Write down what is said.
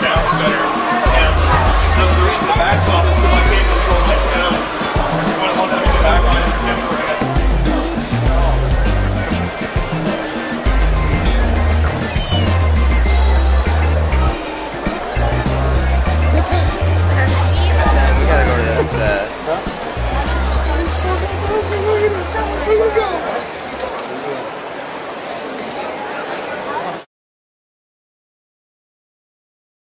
sounds better.